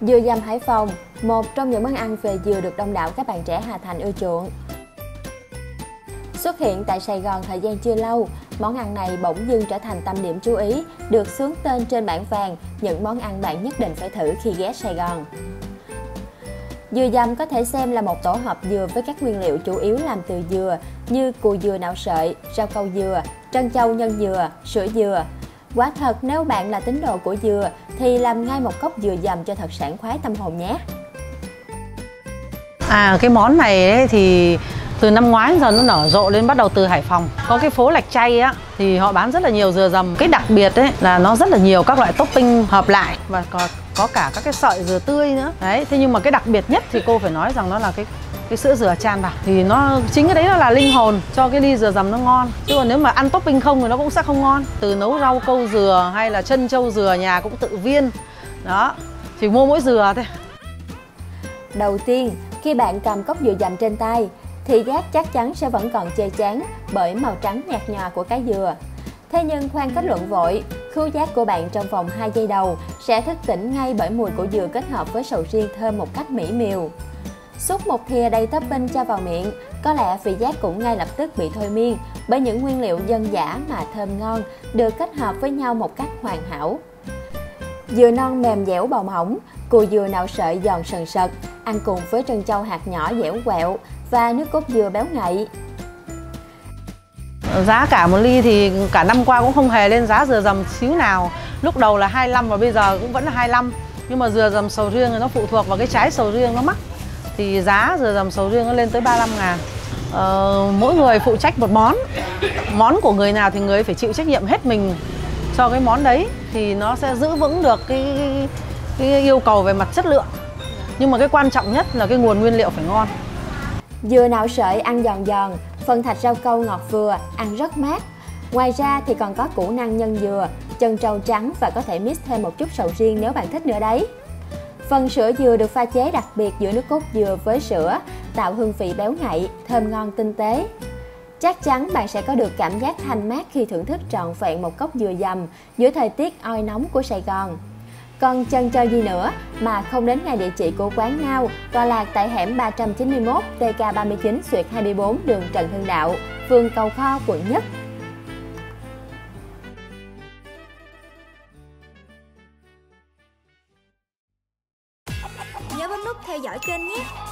Dừa dầm Hải Phòng, một trong những món ăn về dừa được đông đảo các bạn trẻ Hà Thành ưa chuộng. Xuất hiện tại Sài Gòn thời gian chưa lâu, món ăn này bỗng dưng trở thành tâm điểm chú ý, được xướng tên trên bảng vàng những món ăn bạn nhất định phải thử khi ghé Sài Gòn. Dừa dầm có thể xem là một tổ hợp dừa với các nguyên liệu chủ yếu làm từ dừa như cù dừa nạo sợi, rau câu dừa, trân châu nhân dừa, sữa dừa. Quả thật nếu bạn là tín đồ của dừa thì làm ngay một cốc dừa dầm cho thật sảng khoái tâm hồn nhé. À cái món này ấy thì từ năm ngoái giờ nó nở rộ lên, bắt đầu từ Hải Phòng. Có cái phố Lạch Chay á, thì họ bán rất là nhiều dừa dầm. Cái đặc biệt ấy là nó rất là nhiều các loại topping hợp lại và có có cả các cái sợi dừa tươi nữa. Đấy, thế nhưng mà cái đặc biệt nhất thì cô phải nói rằng nó là cái cái sữa dừa chan vào thì nó chính cái đấy nó là linh hồn cho cái ly dừa dầm nó ngon chứ còn nếu mà ăn topping không thì nó cũng sẽ không ngon từ nấu rau câu dừa hay là chân trâu dừa nhà cũng tự viên đó chỉ mua mỗi dừa thôi Đầu tiên, khi bạn cầm cốc dừa dầm trên tay, thì giác chắc chắn sẽ vẫn còn chê chán bởi màu trắng nhạt nhòa của cái dừa. Thế nhưng khoan kết luận vội, khứu giác của bạn trong vòng 2 giây đầu sẽ thức tỉnh ngay bởi mùi của dừa kết hợp với sầu riêng thơm một cách mỹ miều. Xúc một thìa đầy topping cho vào miệng, có lẽ vị giác cũng ngay lập tức bị thôi miên bởi những nguyên liệu dân dã mà thơm ngon được kết hợp với nhau một cách hoàn hảo. Dừa non mềm dẻo bào mỏng, cù dừa nạo sợi giòn sần sật, ăn cùng với trân châu hạt nhỏ dẻo quẹo và nước cốt dừa béo ngậy. Giá cả một ly thì cả năm qua cũng không hề lên giá dừa dầm xíu nào Lúc đầu là 25 và bây giờ cũng vẫn là 25 Nhưng mà dừa dầm sầu riêng thì nó phụ thuộc vào cái trái sầu riêng nó mắc thì giá dừa dầm sầu riêng nó lên tới 35 ngàn ờ, Mỗi người phụ trách một món Món của người nào thì người ấy phải chịu trách nhiệm hết mình cho cái món đấy Thì nó sẽ giữ vững được cái, cái yêu cầu về mặt chất lượng Nhưng mà cái quan trọng nhất là cái nguồn nguyên liệu phải ngon Dừa nạo sợi ăn giòn giòn, phần thạch rau câu ngọt vừa, ăn rất mát. Ngoài ra thì còn có củ năng nhân dừa, chân trâu trắng và có thể mix thêm một chút sầu riêng nếu bạn thích nữa đấy. Phần sữa dừa được pha chế đặc biệt giữa nước cốt dừa với sữa, tạo hương vị béo ngậy, thơm ngon tinh tế. Chắc chắn bạn sẽ có được cảm giác thanh mát khi thưởng thức trọn vẹn một cốc dừa dầm giữa thời tiết oi nóng của Sài Gòn. Còn chân chờ gì nữa mà không đến ngay địa chỉ của quán Ngao tọa lạc tại hẻm 391 TK 39 Xuyệt 24 đường Trần Hưng Đạo, phường Cầu Kho, quận Nhất. Theo dõi kênh nhé.